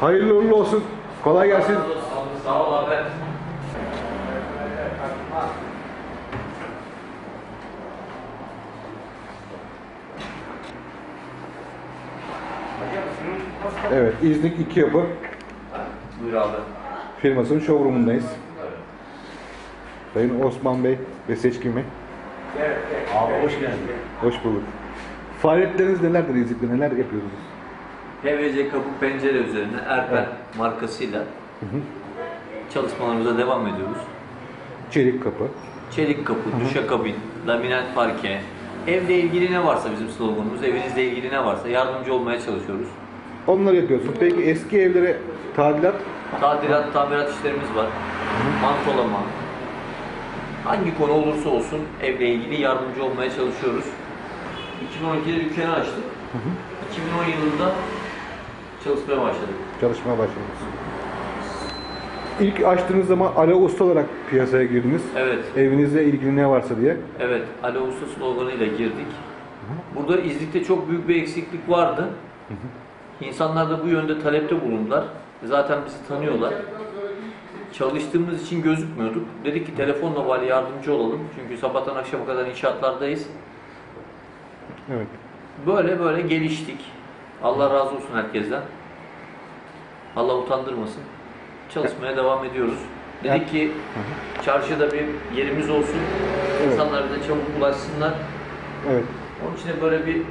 Hayırlı uğurlu olsun. Kolay gelsin. Sağ ol abi. Evet, İznik iki yapı Buyur abi. firmasının showroomundayız. Sayın Osman Bey ve Seçkin Bey. Abi hoş geldin. Hoş bulduk. Faaliyetleriniz nelerdir İznik'te? Neler yapıyorsunuz? PVC kapı pencere üzerine Erpen markasıyla çalışmalarımıza devam ediyoruz. Çelik kapı. Çelik kapı, duşakabin, laminat parke, evle ilgili ne varsa bizim sloganımız, evinizle ilgili ne varsa yardımcı olmaya çalışıyoruz. Onları yapıyorsun. Peki eski evlere tadilat? Tadilat, tamirat işlerimiz var. Mantolama. Hangi konu olursa olsun evle ilgili yardımcı olmaya çalışıyoruz. 2012'de dükkanı açtık. 2010 yılında çalışmaya başladık. Çalışmaya başladınız. İlk açtığınız zaman Alo Usta olarak piyasaya girdiniz. Evet, Evinizle ilgili ne varsa diye. evet. Alo Usta sloganıyla girdik. Burada İznik'te çok büyük bir eksiklik vardı. İnsanlar da bu yönde talepte bulundular. Zaten bizi tanıyorlar. Çalıştığımız için gözükmüyorduk. Dedik ki telefonla bari yardımcı olalım. Çünkü sabahtan akşama kadar inşaatlardayız. Evet. Böyle böyle geliştik. Allah razı olsun herkesten. Allah utandırmasın. Çalışmaya devam ediyoruz. Dedik ki çarşıda bir yerimiz olsun. Evet. İnsanlar bize çabuk ulaşsınlar. Evet. Onun için de böyle bir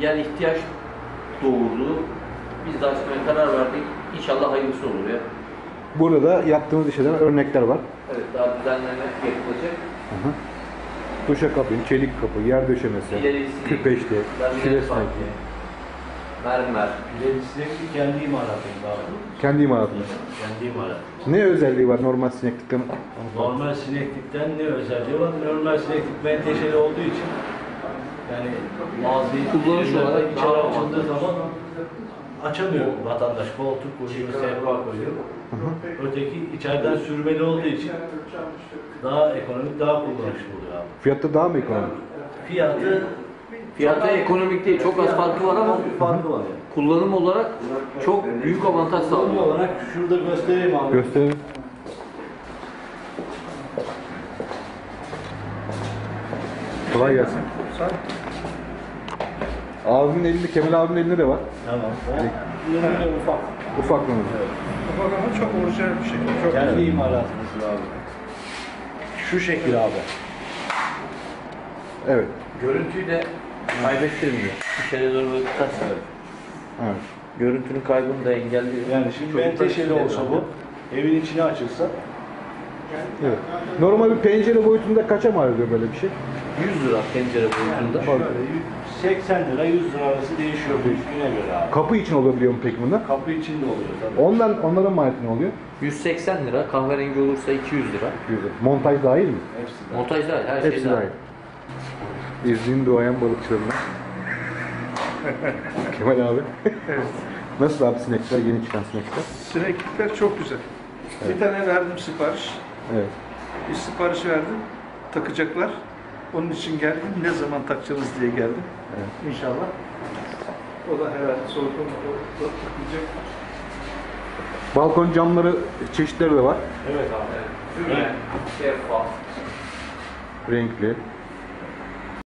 yer ihtiyaç doğurdu. Biz de açmaya karar verdik. İnşallah hayırlısı olur ya. Burada da yaptığınız işlerden örnekler var. Evet daha düzenleme yapılacak. Duşakabin, çelik kapı, yer döşemesi, İlerisi, küpeşte, laminat şiles parke, mermer. İlerisindeki kendi imalatım abi. Kendi imalatınız. Kendi imalatım. Ne özelliği var normal sineklikten? Normal sineklikten ne özelliği var? Normal sineklik menteşeli olduğu için yani bazı Kullanış olarak içeri avantajlı. zaman açamıyor vatandaş. Koltuk koyuyor, sehpa koyuyor. Öteki içeriden sürmeli olduğu için daha ekonomik, daha kullanışlı oluyor abi. Fiyatta daha mı ekonomik? Fiyatı Fiyatı ekonomik değil. Çok az farkı var ama farkı var yani. kullanım olarak çok büyük avantaj Kullanım sağlıyor. olarak şurada göstereyim abi. Gösterin. Kolay gelsin. Abimin elinde, Kemal abimin elinde de var. Tamam. O yönüyle ufak. Ufak mı? Bak ama çok orijinal bir şey. Çok Kendi imalatımız abi. Şu şekil abi. Evet. Görüntüyü de kaybettirmiyor. İçeri doğru böyle tutarsa Evet. görüntünün kaybını da engelliyor. Yani şimdi Çocuklar menteşeli olsa bu, evin içine açılsa evet. Normal bir pencere boyutunda kaça mal ediyor böyle bir şey? 100 lira pencere boyutunda. şöyle 80 lira 100 lira arası değişiyor büyüklüğüne göre abi. Kapı için olabiliyor mu peki bunlar? Kapı için de oluyor tabii. Ondan, onların maliyeti ne oluyor? 180 lira, kahverengi olursa 200 lira. Güzel. Montaj dahil mi? Hepsi de. Montaj dahil, her şey Hepsi dahil. dahil. İznin doğayan balıkçılarına. Kemal abi. Nasıl abi sinekler, yeni çıkan sinekler? Sineklikler çok güzel. Bir tane verdim sipariş. Evet. Bir sipariş verdim. Takacaklar. Onun için geldim. Ne zaman takacaksınız diye geldim. Evet. İnşallah. O da herhalde soğutulmadan takılacak. Balkon camları çeşitleri de var. Evet abi. Füme, şeffaf. Renkli.